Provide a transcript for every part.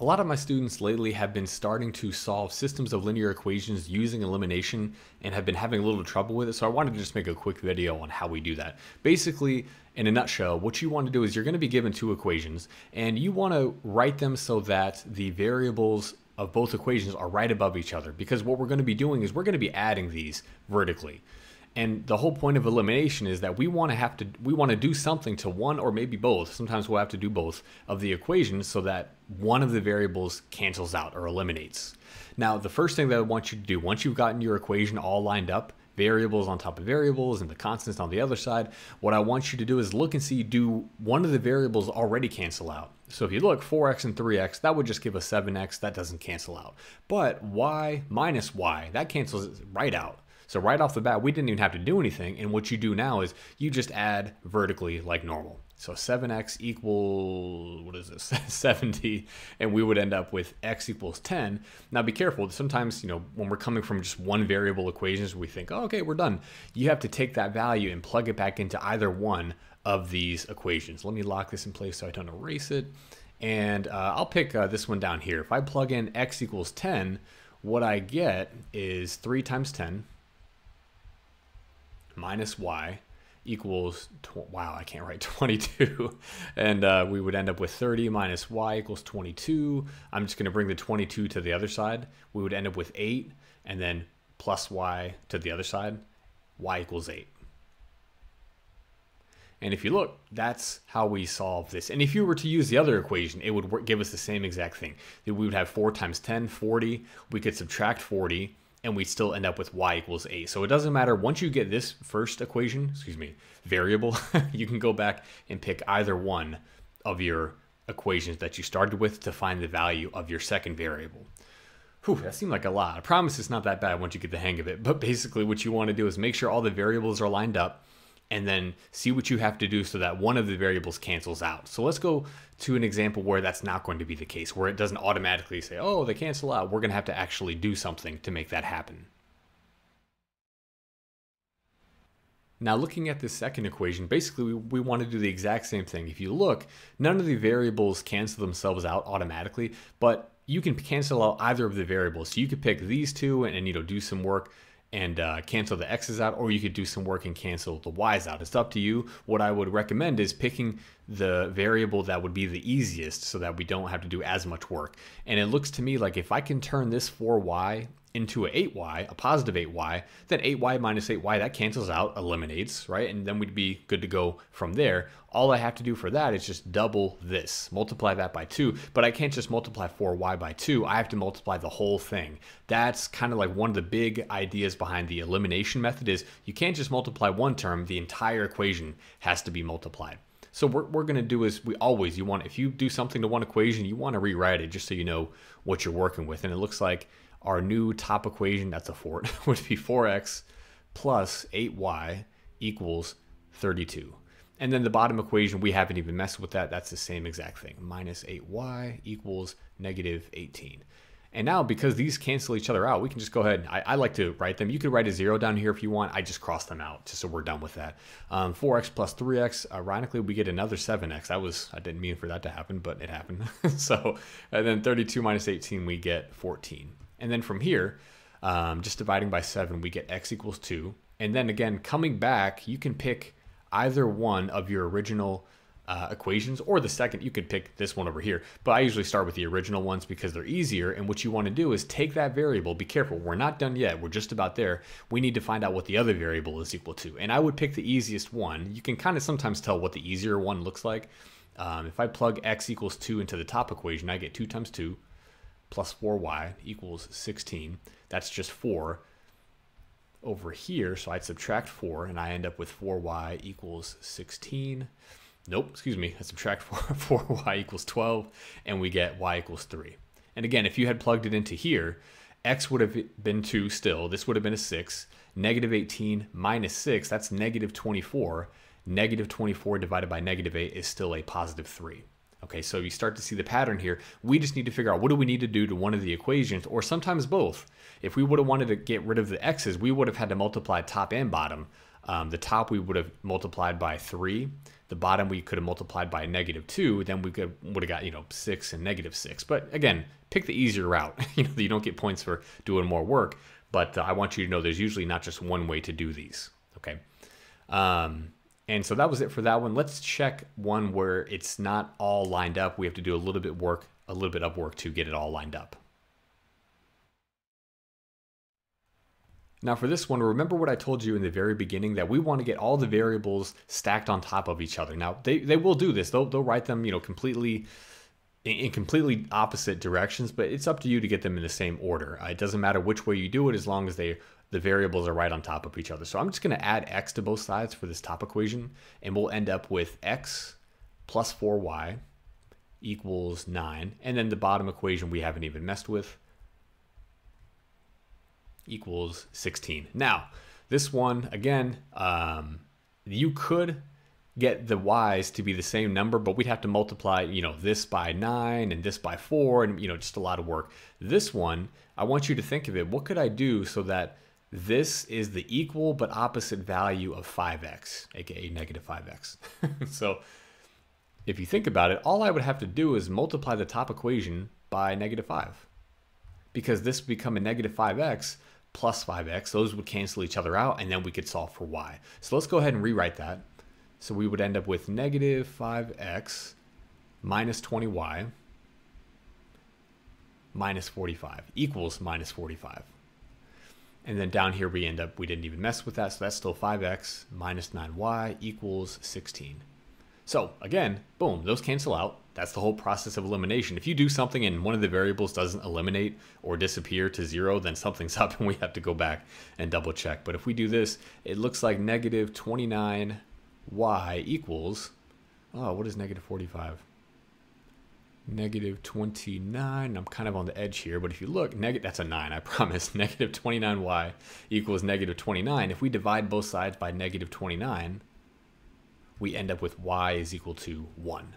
A lot of my students lately have been starting to solve systems of linear equations using elimination and have been having a little trouble with it. So I wanted to just make a quick video on how we do that. Basically, in a nutshell, what you want to do is you're going to be given two equations and you want to write them so that the variables of both equations are right above each other because what we're going to be doing is we're going to be adding these vertically. And the whole point of elimination is that we want to have to we want to do something to one or maybe both. Sometimes we'll have to do both of the equations so that one of the variables cancels out or eliminates. Now, the first thing that I want you to do once you've gotten your equation all lined up, variables on top of variables and the constants on the other side, what I want you to do is look and see do one of the variables already cancel out. So if you look 4x and 3x, that would just give us 7x, that doesn't cancel out. But y minus y, that cancels right out. So right off the bat, we didn't even have to do anything. And what you do now is you just add vertically like normal. So 7x equals, what is this, 70, and we would end up with x equals 10. Now be careful, sometimes, you know, when we're coming from just one variable equations, we think, oh, okay, we're done. You have to take that value and plug it back into either one of these equations. Let me lock this in place so I don't erase it. And uh, I'll pick uh, this one down here. If I plug in x equals 10, what I get is 3 times 10 minus y equals, wow, I can't write 22. and uh, we would end up with 30 minus y equals 22. I'm just going to bring the 22 to the other side. We would end up with 8 and then plus y to the other side, y equals 8. And if you look, that's how we solve this. And if you were to use the other equation, it would give us the same exact thing. That we would have 4 times 10, 40. We could subtract 40 and we still end up with y equals 8. So it doesn't matter. Once you get this first equation, excuse me, variable, you can go back and pick either one of your equations that you started with to find the value of your second variable. Whew, that seemed like a lot. I promise it's not that bad once you get the hang of it. But basically what you want to do is make sure all the variables are lined up and then see what you have to do so that one of the variables cancels out. So let's go to an example where that's not going to be the case, where it doesn't automatically say, oh, they cancel out. We're going to have to actually do something to make that happen. Now looking at this second equation, basically we, we, want to do the exact same thing. If you look, none of the variables cancel themselves out automatically, but you can cancel out either of the variables. So you could pick these two and, and you know do some work and uh, cancel the x's out, or you could do some work and cancel the y's out. It's up to you. What I would recommend is picking the variable that would be the easiest so that we don't have to do as much work. And it looks to me like if I can turn this 4y into a 8y, a positive 8y, then 8y minus 8y, that cancels out, eliminates, right? And then we'd be good to go from there. All I have to do for that is just double this, multiply that by 2, but I can't just multiply 4y by 2, I have to multiply the whole thing. That's kind of like one of the big ideas behind the elimination method is you can't just multiply one term, the entire equation has to be multiplied. So what we're going to do is we always, you want, if you do something to one equation, you want to rewrite it just so you know what you're working with. And it looks like our new top equation, that's a fort, would be 4x plus 8y equals 32. And then the bottom equation, we haven't even messed with that. That's the same exact thing. Minus 8y equals negative 18. And now because these cancel each other out, we can just go ahead. I, I, like to write them. You could write a zero down here if you want. I just cross them out just so we're done with that. Um, 4x plus 3x, ironically, we get another 7x. That was, I didn't mean for that to happen, but it happened. so, and then 32 minus 18, we get 14. And then from here, um, just dividing by 7, we get x equals 2. And then again, coming back, you can pick either one of your original uh, equations or the second you could pick this one over here but i usually start with the original ones because they're easier and what you want to do is take that variable be careful we're not done yet we're just about there we need to find out what the other variable is equal to and i would pick the easiest one you can kind of sometimes tell what the easier one looks like um, if i plug x equals 2 into the top equation i get 2 times 2 plus 4y equals 16 that's just 4 over here so i'd subtract 4 and i end up with 4y equals 16 Nope, excuse me. I subtract 4, 4y equals 12, and we get y equals 3. And again, if you had plugged it into here, x would have been 2 still. This would have been a 6. Negative 18 minus 6, that's negative 24. Negative 24 divided by negative 8 is still a positive 3. Okay, so you start to see the pattern here. We just need to figure out what do we need to do to one of the equations, or sometimes both. If we would have wanted to get rid of the x's, we would have had to multiply top and bottom. Um, the top we would have multiplied by 3 the bottom we could have multiplied by a negative 2, then we could would have got, you know, 6 and negative 6. But again, pick the easier route. you know, you don't get points for doing more work, but uh, I want you to know there's usually not just one way to do these, okay? Um, and so that was it for that one. Let's check one where it's not all lined up. We have to do a little bit work, a little bit of work to get it all lined up. Now for this one, remember what I told you in the very beginning that we want to get all the variables stacked on top of each other. Now they, they will do this. They'll, they'll write them, you know, completely in completely opposite directions, but it's up to you to get them in the same order. Uh, it doesn't matter which way you do it as long as they the variables are right on top of each other. So I'm just going to add x to both sides for this top equation, and we'll end up with x plus 4y equals 9. And then the bottom equation we haven't even messed with equals 16. Now, this one, again, um, you could get the y's to be the same number, but we'd have to multiply, you know, this by 9 and this by 4 and, you know, just a lot of work. This one, I want you to think of it. What could I do so that this is the equal but opposite value of 5x, aka negative 5x? so if you think about it, all I would have to do is multiply the top equation by negative 5 because this would become a negative 5x plus 5x. Those would cancel each other out, and then we could solve for y. So let's go ahead and rewrite that. So we would end up with negative 5x minus 20y minus 45 equals minus 45. And then down here we end up, we didn't even mess with that, so that's still 5x minus 9y equals 16. So again, boom, those cancel out. That's the whole process of elimination. If you do something and one of the variables doesn't eliminate or disappear to zero, then something's up and we have to go back and double check. But if we do this, it looks like negative 29y equals, oh, what is negative 45? Negative 29, I'm kind of on the edge here, but if you look, negative, that's a 9, I promise. Negative 29y equals negative 29. If we divide both sides by negative 29, we end up with y is equal to 1.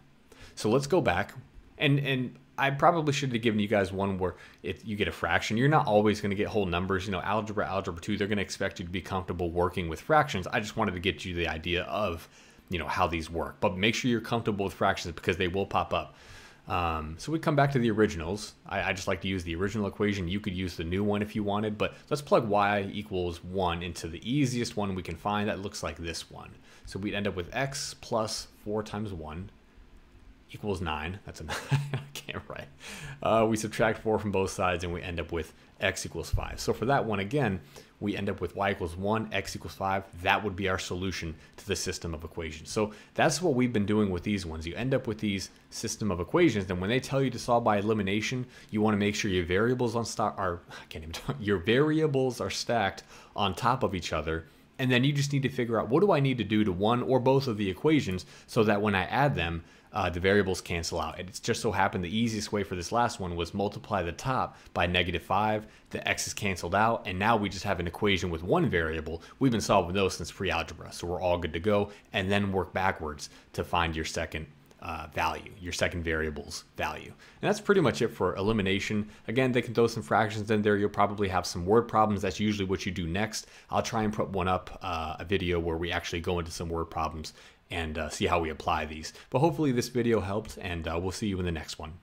So let's go back. And, and I probably should have given you guys one where it, you get a fraction. You're not always going to get whole numbers. You know, algebra, algebra 2, they're going to expect you to be comfortable working with fractions. I just wanted to get you the idea of, you know, how these work. But make sure you're comfortable with fractions because they will pop up. Um, so we come back to the originals. I, I, just like to use the original equation. You could use the new one if you wanted, but let's plug y equals 1 into the easiest one we can find. That looks like this one. So we'd end up with x plus 4 times 1 equals 9. That's a 9. I can't write. Uh, we subtract 4 from both sides and we end up with x equals 5. So for that one, again, we end up with y equals 1, x equals 5. That would be our solution to the system of equations. So that's what we've been doing with these ones. You end up with these system of equations, and when they tell you to solve by elimination, you want to make sure your variables on stock are I can't even talk, your variables are stacked on top of each other. And then you just need to figure out what do I need to do to one or both of the equations so that when I add them, uh, the variables cancel out. And it's just so happened the easiest way for this last one was multiply the top by negative 5, the x is canceled out, and now we just have an equation with one variable. We've been solving those since pre-algebra, so we're all good to go, and then work backwards to find your second uh, value, your second variable's value. And that's pretty much it for elimination. Again, they can throw some fractions in there. You'll probably have some word problems. That's usually what you do next. I'll try and put one up, uh, a video where we actually go into some word problems and uh, see how we apply these. But hopefully this video helped and uh, we'll see you in the next one.